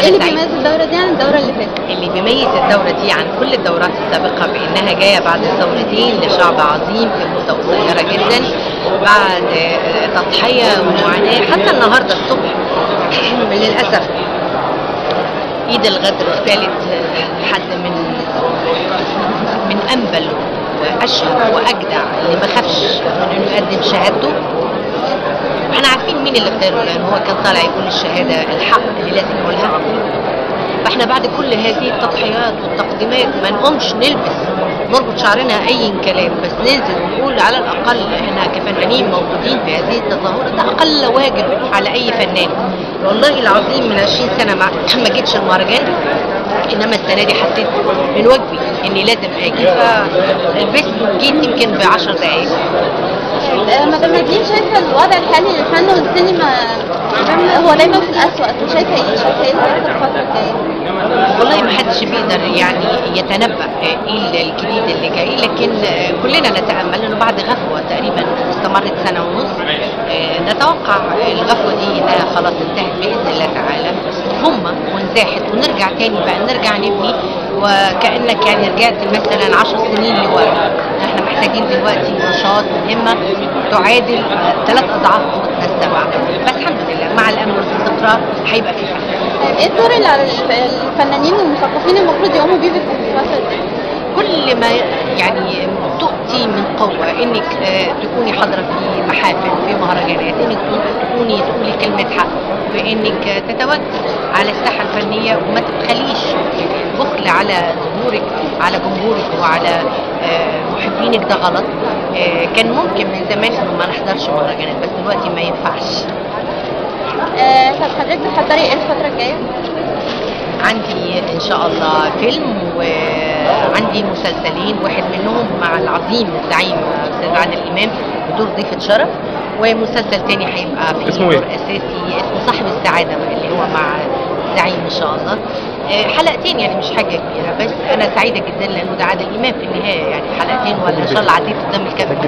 إيه اللي. بيميز الدورة دي عن الدورة اللي فاتت؟ اللي بيميز الدورة دي عن كل الدورات السابقة بأنها جاية بعد ثورتين لشعب عظيم في مدة قصيرة جدا بعد آه، تضحية ومعاناة حتى النهاردة الصبح للأسف عيد الغدر الثالث آه، حد من من أنبل وأشهر وأجدع اللي ما خافش من إنه يقدم شهادته مين اللي اختاره لأن هو كان طالع يقول الشهادة الحق اللي لازم يقولها فإحنا بعد كل هذه التضحيات والتقديمات ما نقومش نلبس نربط شعرنا أي كلام بس ننزل ونقول على الأقل إحنا كفنانين موجودين في هذه التظاهرات ده أقل واجب على أي فنان. والله العظيم من 20 سنة ما ما جيتش المهرجان إنما السنة دي حسيت من واجبي إني لازم أجي. فلبست جيت يمكن ب 10 دقائق نادين شايفة الوضع الحالي للفن والسينما هو دايما في الأسوأ. شايفة إيه؟ شايفة إيه الفترة الجاية؟ والله ما حدش بيقدر يعني يتنبأ إيه الجديد اللي جاي لكن كلنا نتأمل إنه بعد غفوة تقريبا استمرت سنة ونص. آه، نتوقع الغفوة دي إنها خلاص انتهت بإذن الله تعالى. هم وانزاحت ونرجع تاني بقى نرجع نبني. وكأنك يعني رجعت مثلا عشر سنين لورا. محتاجين دلوقتي نشاط وهمة تعادل ثلاث أضعاف قوتنا السبعة بس الحمد لله مع الأمن والاستقرار هيبقى في طيب إيه الدور اللي الفنانين والمثقفين المفروض يقوموا بيه في دي؟ كل ما يعني تؤتي من قوة إنك آه، تكوني حاضرة في محافل في مهرجانات إنك تكوني تقولي كلمة حق بإنك تتواجدي على الساحة الفنية وما تبخليش البخل على ظهورك على جمهورك وعلى محبينك ده غلط آه، كان ممكن من زمان إنه ما نحضرش مهرجانات بس دلوقتي ما ينفعش آه، طب حضرتك بتحضري إيه الفترة الجاية؟ عندي إن شاء الله فيلم وعندي مسلسلين واحد منهم مع العظيم الزعيم أستاذ عادل إمام بدور ضيفة شرف ومسلسل تاني هيبقى فيه إيه؟ دور أساسي اسمه صاحب السعادة بقى اللي هو مع الزعيم إن شاء الله آه، حلقتين يعني مش حاجة كبيرة بس أنا سعيدة جدا لأنه ده عادل امام في النهاية يعني حلقتين ولا ان شاء الله عديت قدام الكاميرا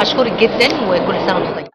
أشكرك جدا وكل سنة وأنتم طيبين